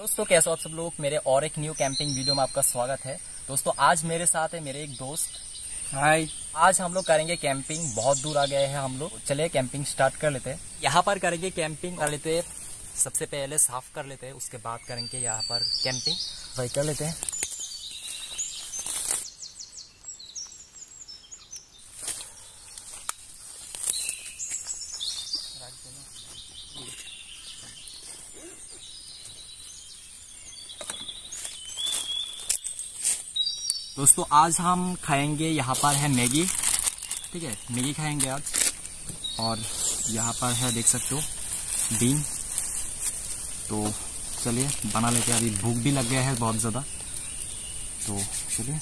दोस्तों कैसे हो आप सब लोग? मेरे और एक न्यू कैंपिंग वीडियो में आपका स्वागत है। दोस्तों आज मेरे साथ है मेरे एक दोस्त। हाय आज हम लोग करेंगे कैंपिंग बहुत दूर आ गए हैं हम लोग। चले कैंपिंग स्टार्ट कर लेते हैं। यहाँ पर करेंगे कैंपिंग कर लेते हैं। सबसे पहले साफ़ कर लेते हैं उसके बाद करेंगे यहाँ पर कैंपिंग वही कर लेते हैं। दोस्तों, आज हम खाएँगे यहाँ पर है मैगी। ठीक है, मैगी खाएँगे आज। और यहाँ पर है, देख सकते हो, बीन। तो चलिए, बना लेते हैं। अभी भूख भी लग गया है बहुत ज़्यादा। तो चलिए।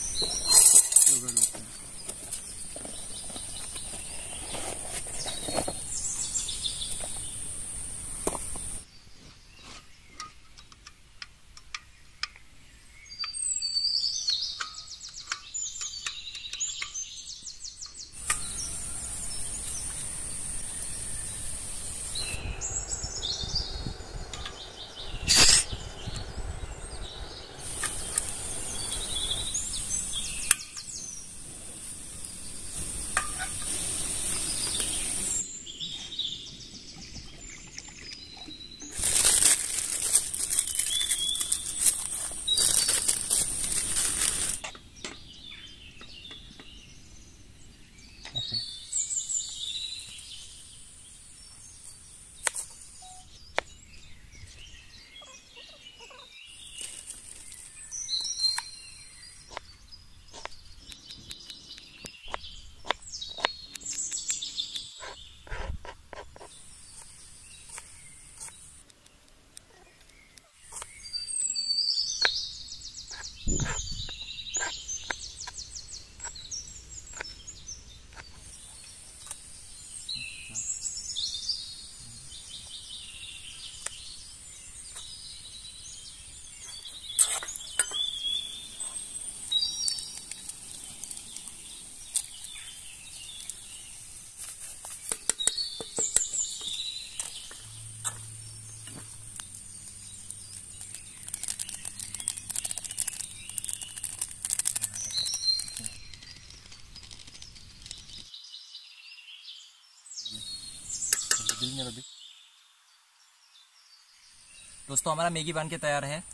दोस्तों, हमारा मैगी बन के तैयार है।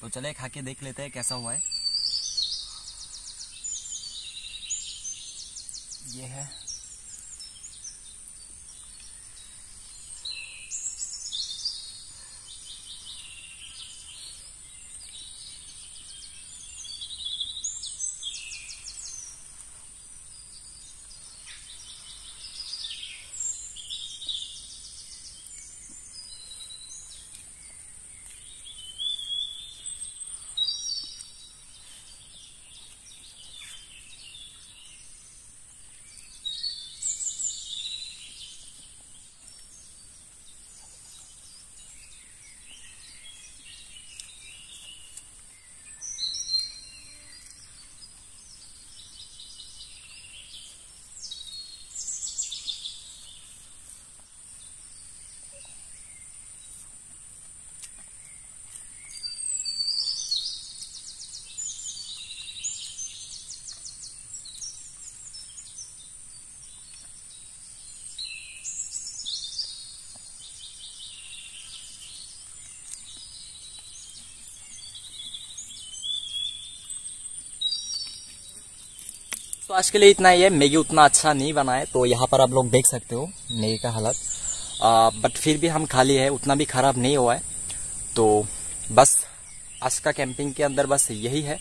तो चले खा के देख लेते हैं कैसा हुआ है। ये है। तो आज के लिए इतना ही है। मैगी उतना अच्छा नहीं बना है तो यहाँ पर आप लोग देख सकते हो मैगी का हालत। बट फिर भी हम खाली है उतना भी खराब नहीं हुआ है। तो बस आज का कैंपिंग के अंदर बस यही है।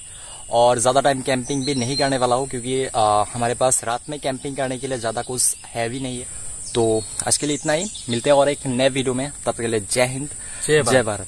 और ज़्यादा टाइम कैंपिंग भी नहीं करने वाला हूँ क्योंकि आ, हमारे पास रात में कैंपिंग करने के लिए ज़्यादा कुछ है भी नहीं है। तो आज के लिए इतना ही। मिलते हैं और एक नए वीडियो में। तब तक के लिए जय हिंद जय भारत।